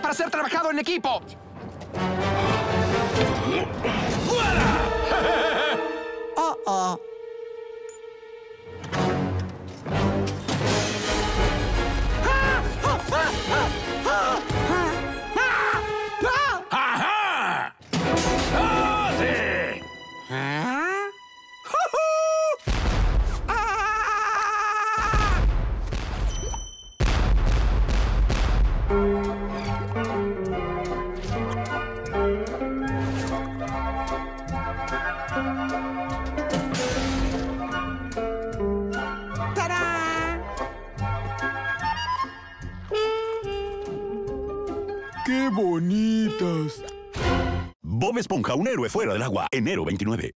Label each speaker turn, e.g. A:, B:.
A: para ser trabajado en equipo.
B: Oh, oh.
C: ¡Qué bonitas!
D: Bob Esponja, un héroe fuera del agua. Enero 29.